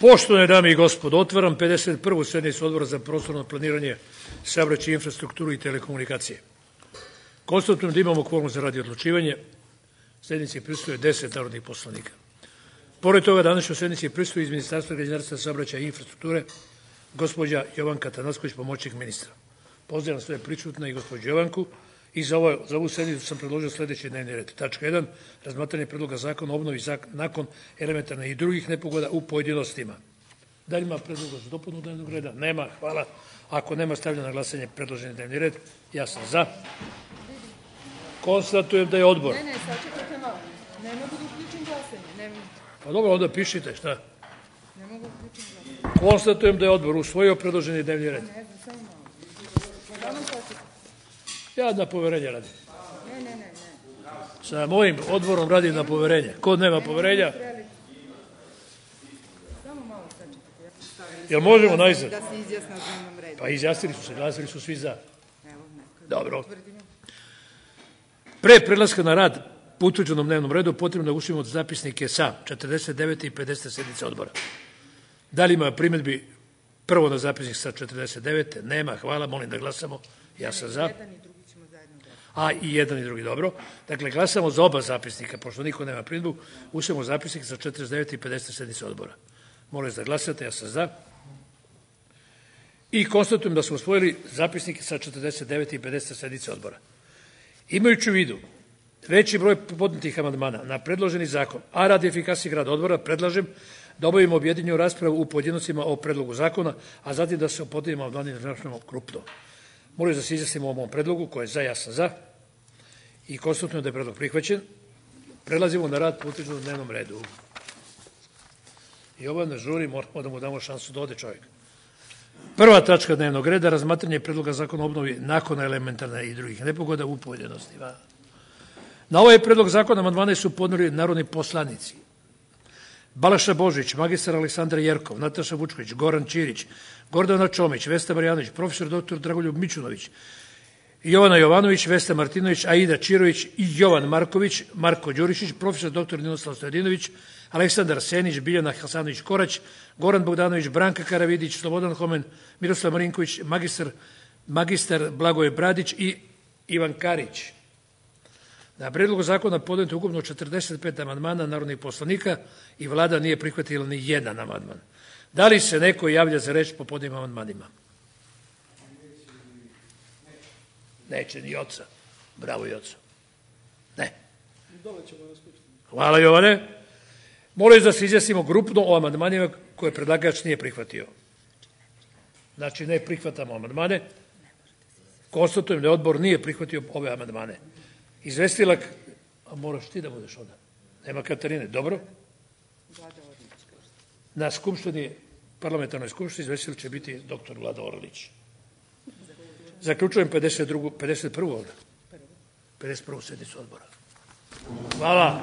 Poštovane dame i gospodo, otvaram 51. sednicu Odbora za prostorno planiranje, saobraćaj, infrastrukturu i telekomunikacije. Konstatujem da imamo kvorum za radi odlučivanje. Sednici prisutuje 10 narodnih poslanika. Pored toga, današnjoj sednici prisutuje iz Ministarstva građevinarstva, saobraćaja i infrastrukture gospođa Jovanka Tanasković, pomoćnik ministra. Pozdravljam sve prisutne i gospođu Jovanku i za, ovo, za ovu sednicu sam predložio sledeći dnevni red. Tačka 1. Razmatranje predloga zakona o obnovi zak, nakon elementarne i drugih nepogoda u pojedinostima. Da li ima predloga za dopunu dnevnog reda? Nema, hvala. Ako nema, stavljam na glasanje predloženi dnevni red. Ja sam za. Konstatujem da je odbor. Ne, ne, sačekajte malo. Ne mogu da uključim glasanje. Ne, mogu- Pa dobro, onda pišite šta. ne mogu da uključim glasanje. Konstatujem da je odbor usvojio predloženi dnevni red. Ne znam, samo malo. Samo sačekajte. Ja na poverenje radim. Ne, ne, ne. Sa mojim odborom radim na poverenje. Kod nema poverenja, jel možemo najzad? da se izjasna o dnevnom redu. Pa izjasnili su se, glasili su svi za. Dobro. Pre prelaska na rad po utvrđenom dnevnom redu potrebno da ušimo zapisnike sa 49. i 50. sednice odbora. Da li ima primetbi prvo na zapisnik sa 49. Nema, hvala, molim da glasamo. Ja sam za. Jedan i drugi ćemo zajedno glasati. A i jedan i drugi, dobro. Dakle, glasamo za oba zapisnika, pošto niko nema primjedbu, usvojimo zapisnik sa 49. i 50. sednice odbora. Molim da glasate, ja sam za. I konstatujem da smo usvojili zapisnike sa 49. i 50. sednice odbora. Imajući u vidu veći broj podnetih amandmana na predloženi zakon, a radi efikasnijeg rada odbora, predlažem da obavimo objedinju raspravu u pojedinostima o predlogu zakona, a zatim da se o pojedinim amandmanima raspravimo krupno. Molim da se izjasnimo o ovom predlogu, koji je za, ja sam za, i konstatujem da je predlog prihvaćen. Prelazimo na rad po utvrđenom dnevnom redu. I ovo ne žuri, moramo da mu damo šansu da ode čovjek. Prva tačka dnevnog reda, razmatranje predloga zakona obnovi nakon elementarne i drugih nepogoda u pojedinostima. Na ovaj predlog zakona amandmane su podneli narodni poslanici. Balaša Božić, magistar Aleksandar Jerkov, Nataša Vučković, Goran Ćirić, Gordana Čomić, Vesta Marjanović, profesor dr. Dragoljub Mićunović, Jovana Jovanović, Vesta Martinović, Aida Čirović i Jovan Marković, Marko Đurišić, profesor dr. Ninoslav Stojadinović, Aleksandar Senić, Biljana Hasanović Korać, Goran Bogdanović, Branka Karavidić, Slobodan Homen, Miroslav Marinković, magistar, magistar Blagoje Bradić i Ivan Karić. Na predlogu zakona podneto je ukupno 45 amandmana narodnih poslanika i vlada nije prihvatila ni jedan amandman. Da li se neko javlja za reč po podnim amandmanima? Neće ni oca. Bravo i oca. Ne. Hvala Jovane. Molim da se izjasnimo grupno o amandmanima koje predlagač nije prihvatio. Znači, ne prihvatamo amandmane. Konstatujem da odbor nije prihvatio ove amandmane. Izvestilak, a moraš ti da budeš onda. Nema Katarine, dobro. Na skupštini, parlamentarnoj skupštini izvestil će biti doktor Vlada Orlić. Zaključujem 52. 51. ovde. 51. sednicu odbora. Hvala.